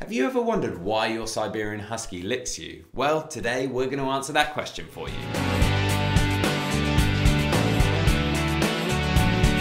Have you ever wondered why your Siberian Husky licks you? Well, today we're going to answer that question for you.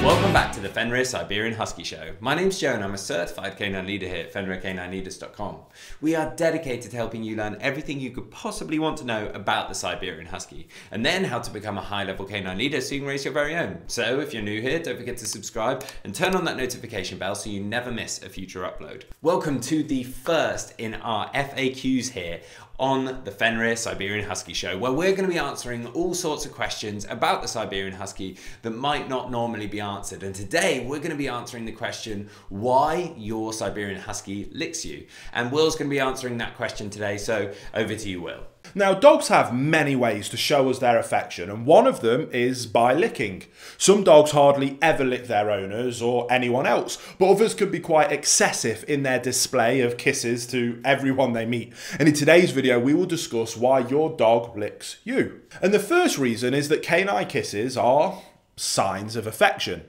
Welcome back to the Fenrir Siberian Husky Show. My name's Joe and I'm a certified canine leader here at FenrirCanineLeaders.com. We are dedicated to helping you learn everything you could possibly want to know about the Siberian Husky and then how to become a high level canine leader so you can raise your very own. So if you're new here, don't forget to subscribe and turn on that notification bell so you never miss a future upload. Welcome to the first in our FAQs here on the Fenrir Siberian Husky Show, where we're going to be answering all sorts of questions about the Siberian Husky that might not normally be answered. And today we're going to be answering the question why your Siberian Husky licks you. And Will's going to be answering that question today. So over to you, Will. Now, dogs have many ways to show us their affection, and one of them is by licking. Some dogs hardly ever lick their owners or anyone else, but others can be quite excessive in their display of kisses to everyone they meet. And in today's video, we will discuss why your dog licks you. And the first reason is that canine kisses are signs of affection.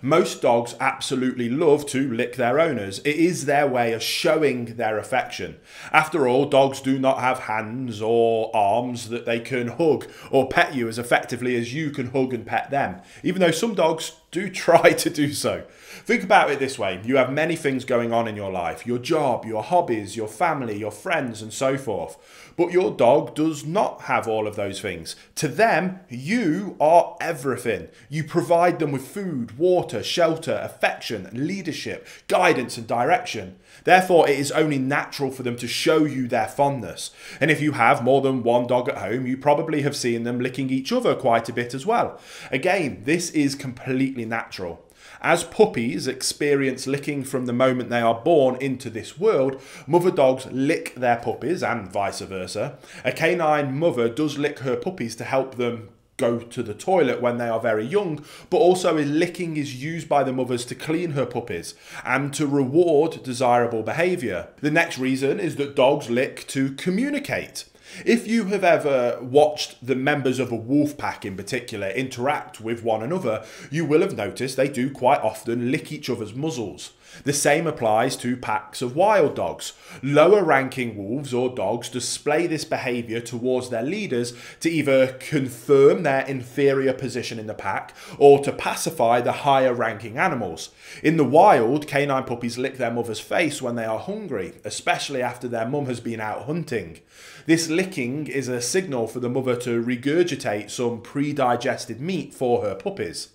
Most dogs absolutely love to lick their owners. It is their way of showing their affection. After all, dogs do not have hands or arms that they can hug or pet you as effectively as you can hug and pet them, even though some dogs do try to do so. Think about it this way you have many things going on in your life your job, your hobbies, your family, your friends, and so forth. But your dog does not have all of those things. To them, you are everything. You provide them with food, water, shelter, affection, leadership, guidance, and direction. Therefore, it is only natural for them to show you their fondness. And if you have more than one dog at home, you probably have seen them licking each other quite a bit as well. Again, this is completely natural. As puppies experience licking from the moment they are born into this world, mother dogs lick their puppies and vice versa. A canine mother does lick her puppies to help them go to the toilet when they are very young, but also licking is used by the mothers to clean her puppies and to reward desirable behaviour. The next reason is that dogs lick to communicate. If you have ever watched the members of a wolf pack in particular interact with one another, you will have noticed they do quite often lick each other's muzzles. The same applies to packs of wild dogs. Lower ranking wolves or dogs display this behaviour towards their leaders to either confirm their inferior position in the pack or to pacify the higher ranking animals. In the wild, canine puppies lick their mother's face when they are hungry, especially after their mum has been out hunting. This licking is a signal for the mother to regurgitate some pre-digested meat for her puppies.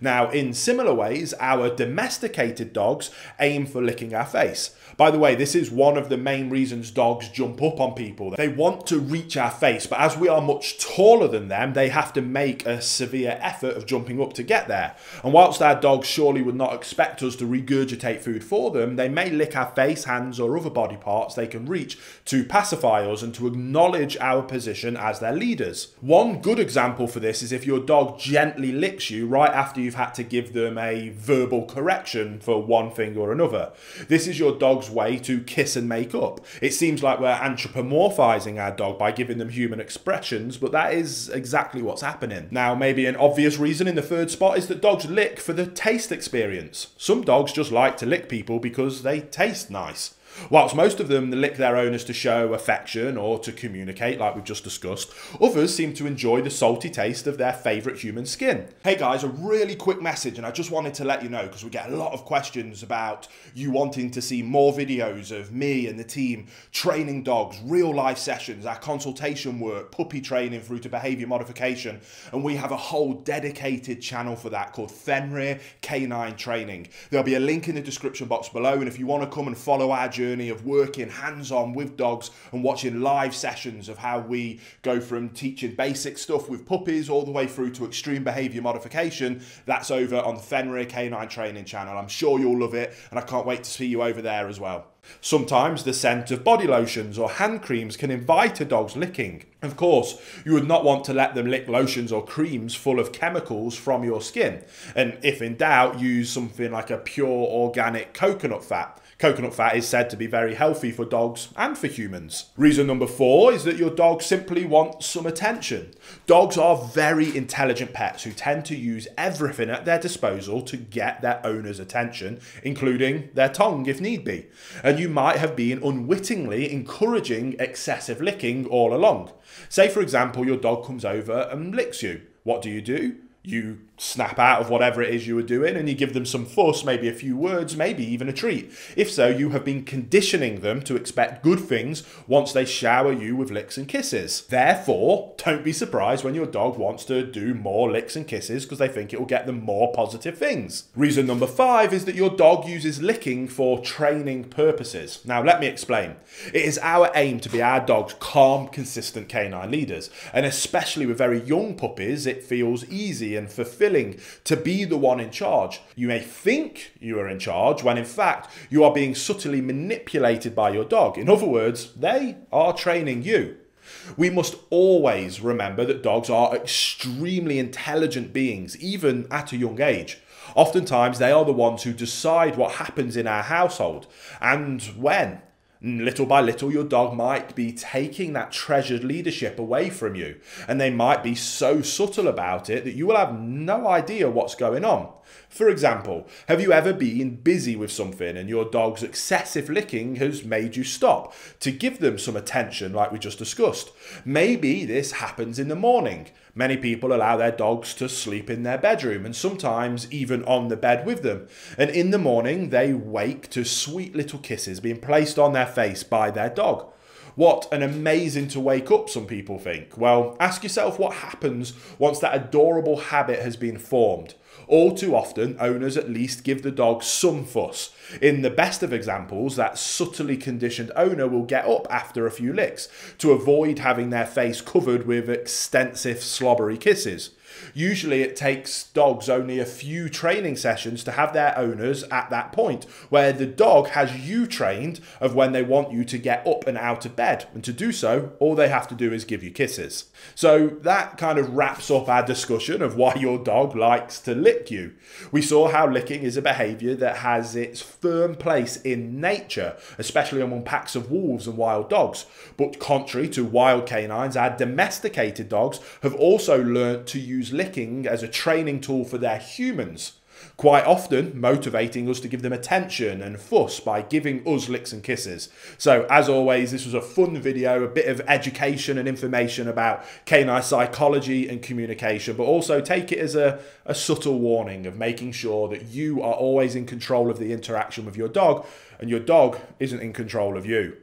Now, in similar ways, our domesticated dogs aim for licking our face. By the way, this is one of the main reasons dogs jump up on people. They want to reach our face, but as we are much taller than them, they have to make a severe effort of jumping up to get there. And whilst our dogs surely would not expect us to regurgitate food for them, they may lick our face, hands, or other body parts they can reach to pacify us and to acknowledge our position as their leaders. One good example for this is if your dog gently licks you right after you've had to give them a verbal correction for one thing or another. This is your dog's way to kiss and make up. It seems like we're anthropomorphizing our dog by giving them human expressions, but that is exactly what's happening. Now, maybe an obvious reason in the third spot is that dogs lick for the taste experience. Some dogs just like to lick people because they taste nice. Whilst most of them lick their owners to show affection or to communicate, like we've just discussed, others seem to enjoy the salty taste of their favourite human skin. Hey guys, a really quick message, and I just wanted to let you know because we get a lot of questions about you wanting to see more videos of me and the team training dogs, real life sessions, our consultation work, puppy training through to behaviour modification, and we have a whole dedicated channel for that called Fenrir Canine Training. There'll be a link in the description box below, and if you want to come and follow our journey, journey of working hands on with dogs and watching live sessions of how we go from teaching basic stuff with puppies all the way through to extreme behavior modification. That's over on the Fenrir Canine Training channel. I'm sure you'll love it, and I can't wait to see you over there as well. Sometimes the scent of body lotions or hand creams can invite a dog's licking. Of course, you would not want to let them lick lotions or creams full of chemicals from your skin. And if in doubt, use something like a pure organic coconut fat. Coconut fat is said to be very healthy for dogs and for humans. Reason number four is that your dog simply wants some attention. Dogs are very intelligent pets who tend to use everything at their disposal to get their owner's attention, including their tongue if need be. And you might have been unwittingly encouraging excessive licking all along. Say, for example, your dog comes over and licks you. What do you do? You snap out of whatever it is you were doing and you give them some fuss, maybe a few words, maybe even a treat. If so, you have been conditioning them to expect good things once they shower you with licks and kisses. Therefore, don't be surprised when your dog wants to do more licks and kisses because they think it will get them more positive things. Reason number five is that your dog uses licking for training purposes. Now, let me explain. It is our aim to be our dog's calm, consistent canine leaders, and especially with very young puppies, it feels easy and fulfilling to be the one in charge. You may think you are in charge when in fact you are being subtly manipulated by your dog. In other words, they are training you. We must always remember that dogs are extremely intelligent beings, even at a young age. Oftentimes, they are the ones who decide what happens in our household and when. Little by little, your dog might be taking that treasured leadership away from you, and they might be so subtle about it that you will have no idea what's going on. For example, have you ever been busy with something and your dog's excessive licking has made you stop to give them some attention, like we just discussed? Maybe this happens in the morning. Many people allow their dogs to sleep in their bedroom and sometimes even on the bed with them. And in the morning, they wake to sweet little kisses being placed on their face by their dog. What an amazing to wake up, some people think. Well, ask yourself what happens once that adorable habit has been formed. All too often, owners at least give the dog some fuss. In the best of examples, that subtly conditioned owner will get up after a few licks to avoid having their face covered with extensive slobbery kisses. Usually, it takes dogs only a few training sessions to have their owners at that point, where the dog has you trained of when they want you to get up and out of bed. And to do so, all they have to do is give you kisses. So that kind of wraps up our discussion of why your dog likes to lick you. We saw how licking is a behaviour that has its firm place in nature, especially among packs of wolves and wild dogs. But contrary to wild canines, our domesticated dogs have also learnt to use licking as a training tool for their humans quite often motivating us to give them attention and fuss by giving us licks and kisses. So, as always, this was a fun video, a bit of education and information about canine psychology and communication, but also take it as a, a subtle warning of making sure that you are always in control of the interaction with your dog and your dog isn't in control of you.